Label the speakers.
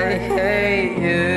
Speaker 1: I hate you.